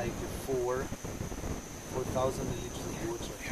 like four, four thousand liters of water.